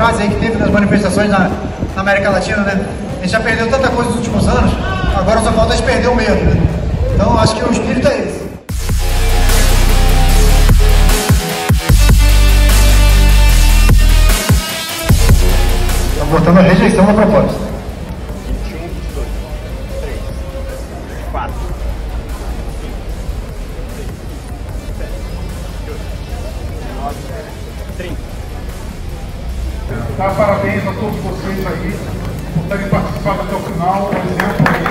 frase aí que teve nas manifestações na, na América Latina, né? A gente já perdeu tanta coisa nos últimos anos, agora só falta a gente perder o medo, né? Então acho que o espírito é esse. Estão votando a rejeição da proposta. Dar parabéns a todos vocês aí por terem participado até o final. Exemplo